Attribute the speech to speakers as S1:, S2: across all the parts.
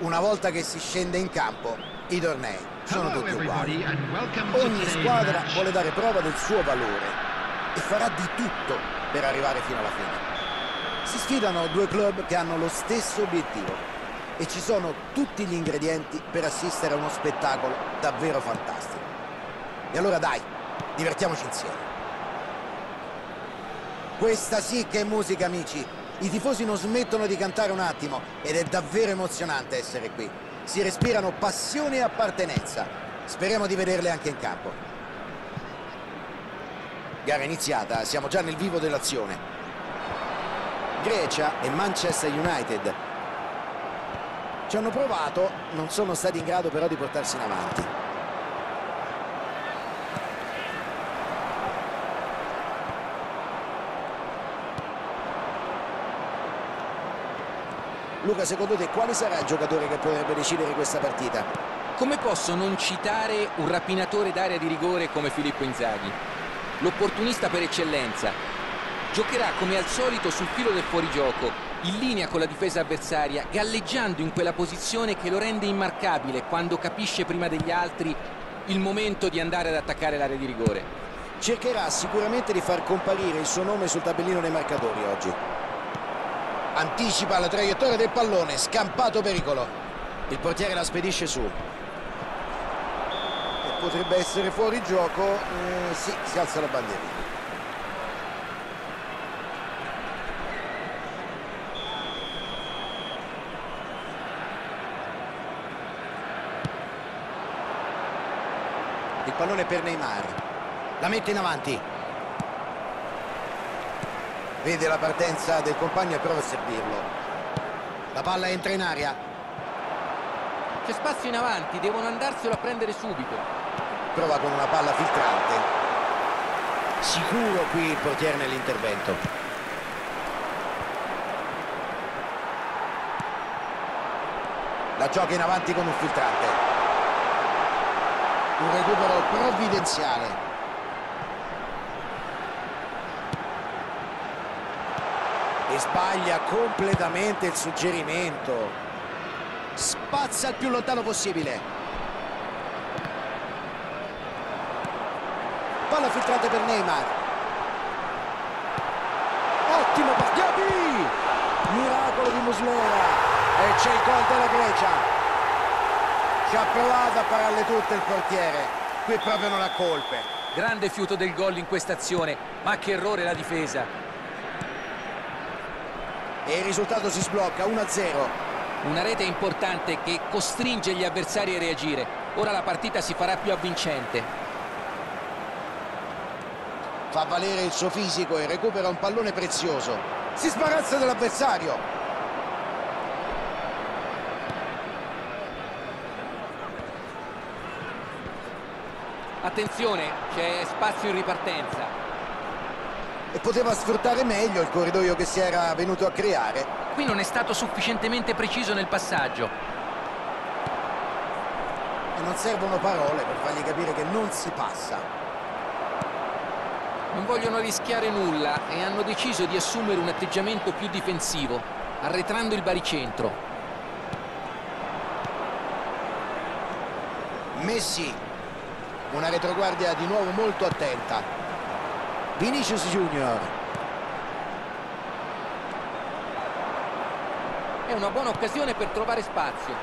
S1: Una volta che si scende in campo, i tornei sono tutti uguali. Ogni squadra vuole dare prova del suo valore e farà di tutto per arrivare fino alla fine. Si sfidano due club che hanno lo stesso obiettivo e ci sono tutti gli ingredienti per assistere a uno spettacolo davvero fantastico. E allora dai, divertiamoci insieme. Questa sì che è musica, amici. I tifosi non smettono di cantare un attimo ed è davvero emozionante essere qui. Si respirano passione e appartenenza. Speriamo di vederle anche in campo. Gara iniziata, siamo già nel vivo dell'azione. Grecia e Manchester United ci hanno provato, non sono stati in grado però di portarsi in avanti. Luca, secondo te quale sarà il giocatore che potrebbe decidere questa partita?
S2: Come posso non citare un rapinatore d'area di rigore come Filippo Inzaghi? L'opportunista per eccellenza. Giocherà come al solito sul filo del fuorigioco, in linea con la difesa avversaria, galleggiando in quella posizione che lo rende immarcabile quando capisce prima degli altri il momento di andare ad attaccare l'area di rigore.
S1: Cercherà sicuramente di far comparire il suo nome sul tabellino dei marcatori oggi. Anticipa la traiettoria del pallone, scampato pericolo. Il portiere la spedisce su. E potrebbe essere fuori gioco. Eh, sì, si alza la bandierina. Il pallone per Neymar. La mette in avanti. Vede la partenza del compagno e prova a servirlo. La palla entra in aria.
S2: C'è spazio in avanti, devono andarselo a prendere subito.
S1: Prova con una palla filtrante. Sicuro qui il portiere nell'intervento. La gioca in avanti con un filtrante. Un recupero provvidenziale. E sbaglia completamente il suggerimento. Spazza il più lontano possibile. Palla filtrante per Neymar. Ottimo Diaby! Miracolo di Muslera. E c'è il gol della Grecia. Ci ha provato a pararle tutte il portiere. Qui proprio non ha colpe.
S2: Grande fiuto del gol in questa azione, ma che errore la difesa.
S1: E il risultato si sblocca 1-0.
S2: Una rete importante che costringe gli avversari a reagire. Ora la partita si farà più avvincente.
S1: Fa valere il suo fisico e recupera un pallone prezioso. Si sbarazza dell'avversario.
S2: Attenzione, c'è spazio in ripartenza.
S1: E poteva sfruttare meglio il corridoio che si era venuto a creare.
S2: Qui non è stato sufficientemente preciso nel passaggio.
S1: E non servono parole per fargli capire che non si passa.
S2: Non vogliono rischiare nulla e hanno deciso di assumere un atteggiamento più difensivo, arretrando il baricentro.
S1: Messi, una retroguardia di nuovo molto attenta. Vinicius Junior.
S2: È una buona occasione per trovare spazio.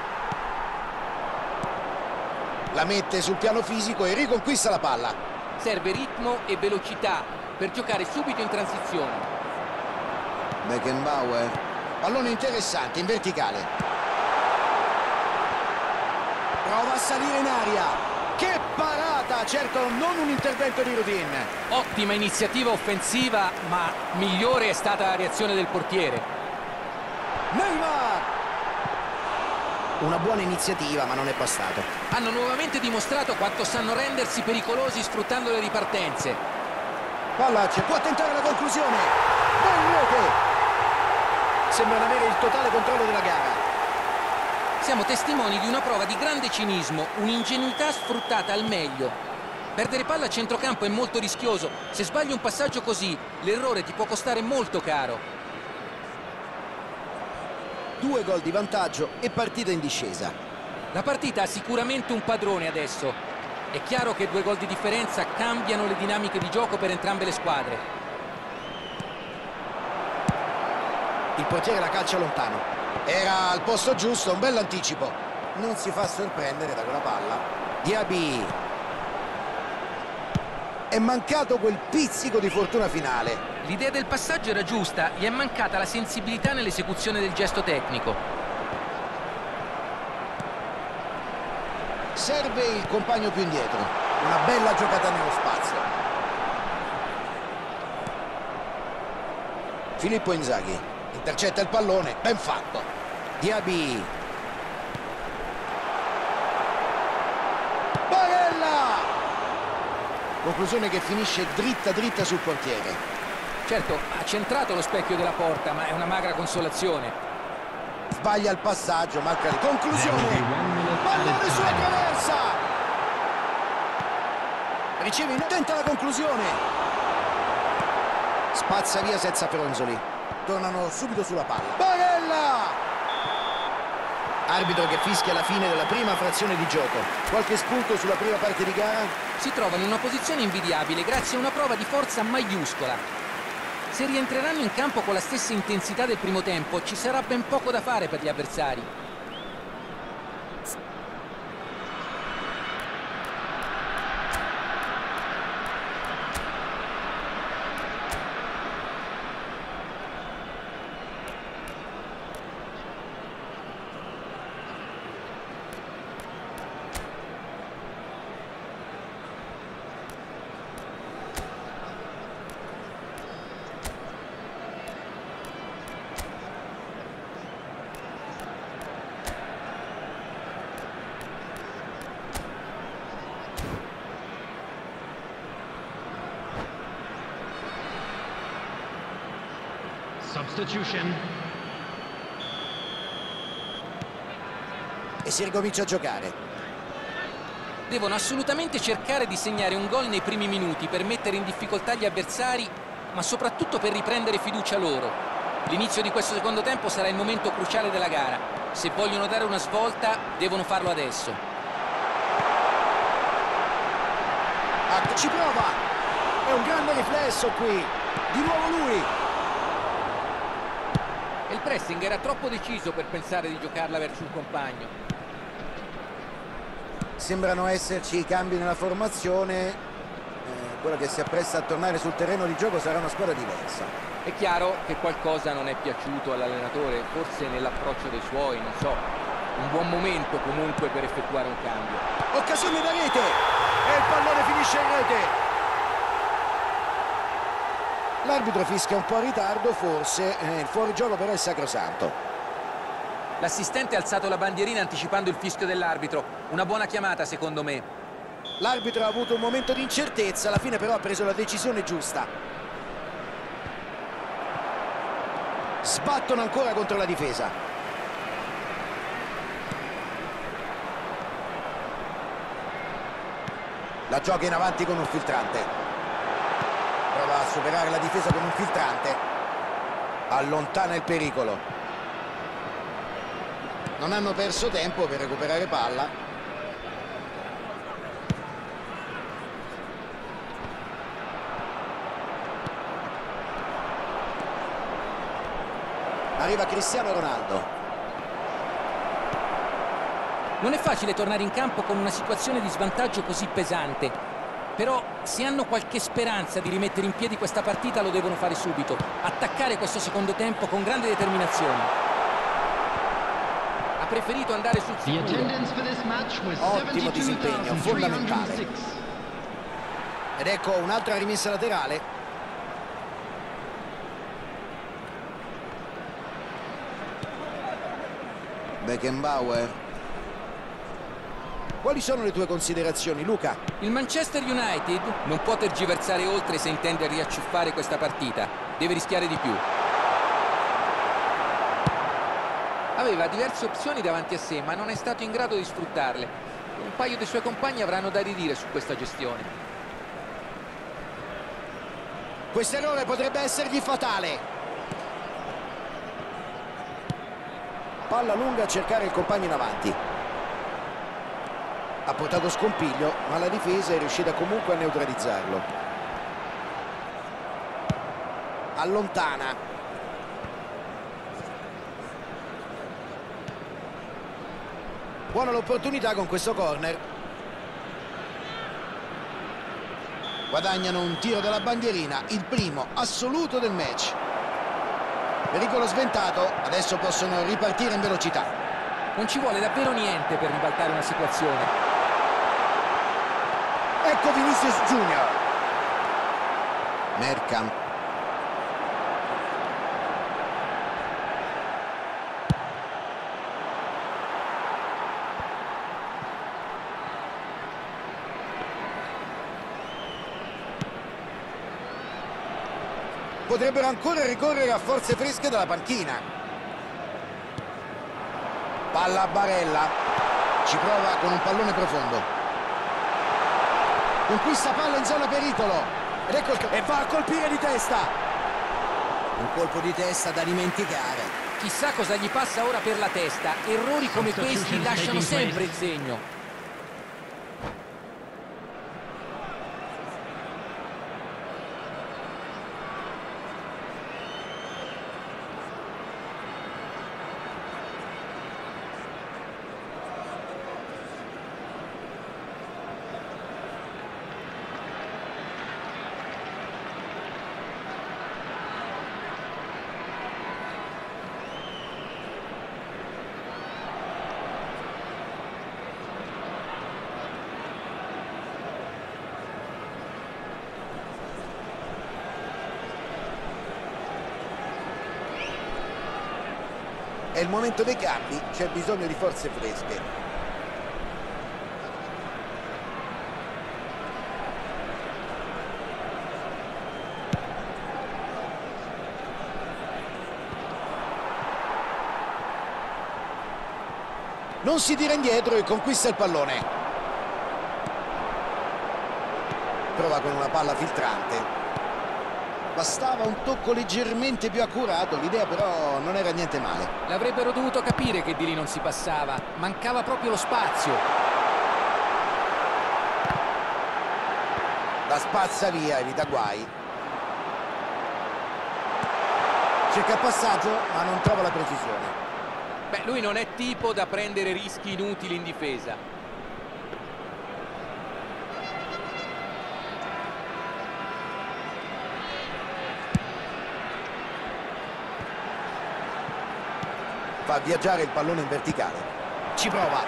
S1: La mette sul piano fisico e riconquista la palla.
S2: Serve ritmo e velocità per giocare subito in transizione.
S1: Beckenbauer. Pallone interessante in verticale. Prova a salire in aria. Che parata! Certo, non un intervento di routine.
S2: Ottima iniziativa offensiva, ma migliore è stata la reazione del portiere.
S1: Neymar! Una buona iniziativa, ma non è bastato.
S2: Hanno nuovamente dimostrato quanto sanno rendersi pericolosi sfruttando le ripartenze.
S1: Pallaccia può tentare la conclusione. Buon rete! Sembrano avere il totale controllo della gara.
S2: Siamo testimoni di una prova di grande cinismo, un'ingenuità sfruttata al meglio. Perdere palla a centrocampo è molto rischioso. Se sbagli un passaggio così, l'errore ti può costare molto caro.
S1: due gol di vantaggio e partita in discesa.
S2: La partita ha sicuramente un padrone adesso. È chiaro che due gol di differenza cambiano le dinamiche di gioco per entrambe le squadre.
S1: Il portiere la calcia lontano. Era al posto giusto, un bel anticipo. Non si fa sorprendere da quella palla. Diaby. È mancato quel pizzico di fortuna finale.
S2: L'idea del passaggio era giusta, gli è mancata la sensibilità nell'esecuzione del gesto tecnico.
S1: Serve il compagno più indietro. Una bella giocata nello spazio. Filippo Inzaghi intercetta il pallone, ben fatto. Diaby. Barella! Conclusione che finisce dritta dritta sul portiere.
S2: Certo, ha centrato lo specchio della porta, ma è una magra consolazione.
S1: Sbaglia il passaggio, manca di conclusione. Pallone sulla traversa. Riceve, tenta la conclusione. Spazza via senza fronzoli. Tornano subito sulla palla. Arbitro che fischia la fine della prima frazione di gioco. Qualche spunto sulla prima parte di gara?
S2: Si trovano in una posizione invidiabile grazie a una prova di forza maiuscola. Se rientreranno in campo con la stessa intensità del primo tempo, ci sarà ben poco da fare per gli avversari.
S1: Substitution. E si ricomincia a giocare.
S2: Devono assolutamente cercare di segnare un gol nei primi minuti per mettere in difficoltà gli avversari, ma soprattutto per riprendere fiducia loro. L'inizio di questo secondo tempo sarà il momento cruciale della gara. Se vogliono dare una svolta, devono farlo adesso.
S1: Ci prova! È un grande riflesso qui. Di nuovo lui
S2: pressing era troppo deciso per pensare di giocarla verso un compagno.
S1: Sembrano esserci i cambi nella formazione. Eh, quella che si appresta a tornare sul terreno di gioco sarà una squadra diversa.
S2: È chiaro che qualcosa non è piaciuto all'allenatore, forse nell'approccio dei suoi, non so. Un buon momento comunque per effettuare un cambio.
S1: Occasione da rete! E il pallone finisce in rete! L'arbitro fischia un po' in ritardo, forse eh, il fuorigioco però è sacrosanto.
S2: L'assistente ha alzato la bandierina anticipando il fischio dell'arbitro. Una buona chiamata secondo me.
S1: L'arbitro ha avuto un momento di incertezza, alla fine però ha preso la decisione giusta. Sbattono ancora contro la difesa. La gioca in avanti con un filtrante prova a superare la difesa con un filtrante. Allontana il pericolo. Non hanno perso tempo per recuperare palla. Arriva Cristiano Ronaldo.
S2: Non è facile tornare in campo con una situazione di svantaggio così pesante però se hanno qualche speranza di rimettere in piedi questa partita lo devono fare subito. Attaccare questo secondo tempo con grande determinazione. Ha preferito andare sul sicuro.
S1: Ottimo disimpegno fondamentale. Ed ecco un'altra rimessa laterale. Beckenbauer quali sono le tue considerazioni, Luca?
S2: Il Manchester United non può tergiversare oltre se intende riacciuffare questa partita. Deve rischiare di più. Aveva diverse opzioni davanti a sé, ma non è stato in grado di sfruttarle. Un paio dei suoi compagni avranno da ridire su questa gestione.
S1: Questo errore potrebbe essergli fatale. palla lunga a cercare il compagno in avanti. Ha portato scompiglio, ma la difesa è riuscita comunque a neutralizzarlo. Allontana. Buona l'opportunità con questo corner. Guadagnano un tiro dalla bandierina, il primo assoluto del match. Pericolo sventato, adesso possono ripartire in velocità.
S2: Non ci vuole davvero niente per ribaltare una situazione.
S1: Ecco Vinicius Junior. Mercamp. Potrebbero ancora ricorrere a forze fresche dalla panchina. Palla a Barella. Ci prova con un pallone profondo. Conquista palla in zona pericolo. Ed ecco il... E va a colpire di testa. Un colpo di testa da dimenticare.
S2: Chissà cosa gli passa ora per la testa. Errori come questi lasciano sempre il segno.
S1: Il momento dei cambi, c'è bisogno di forze fresche. Non si tira indietro e conquista il pallone. Prova con una palla filtrante. Bastava un tocco leggermente più accurato, l'idea però non era niente male.
S2: L'avrebbero dovuto capire che di lì non si passava, mancava proprio lo spazio.
S1: La spazza via, evita guai. Cerca il passaggio, ma non trova la precisione.
S2: Beh, lui non è tipo da prendere rischi inutili in difesa.
S1: Fa viaggiare il pallone in verticale. Ci prova.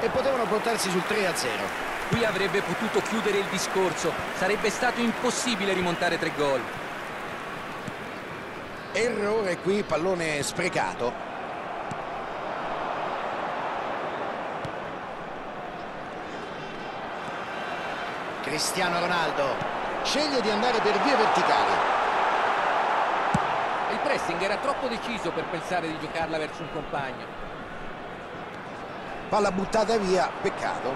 S1: E potevano portarsi sul 3 a 0.
S2: Qui avrebbe potuto chiudere il discorso. Sarebbe stato impossibile rimontare tre gol.
S1: Errore qui, pallone sprecato. Cristiano Ronaldo sceglie di andare per vie verticali
S2: pressing era troppo deciso per pensare di giocarla verso un compagno.
S1: Palla buttata via, peccato.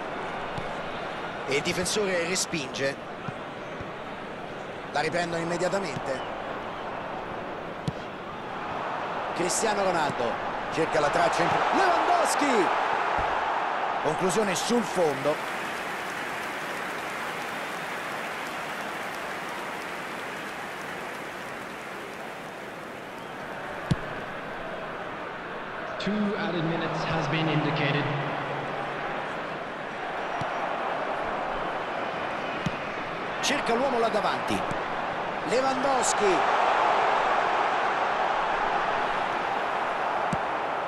S1: E il difensore respinge. La riprendono immediatamente. Cristiano Ronaldo cerca la traccia in... Lewandowski! Conclusione sul fondo.
S3: Two added minutes has been indicated.
S1: Cerca l'uomo là davanti. Lewandowski.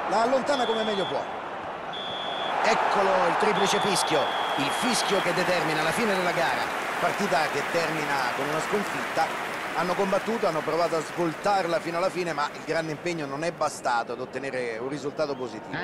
S1: La allontana come meglio può. Eccolo il triplice fischio. Il fischio che determina la fine della gara. Partita che termina con una sconfitta hanno combattuto, hanno provato a svoltarla fino alla fine, ma il grande impegno non è bastato ad ottenere un risultato positivo.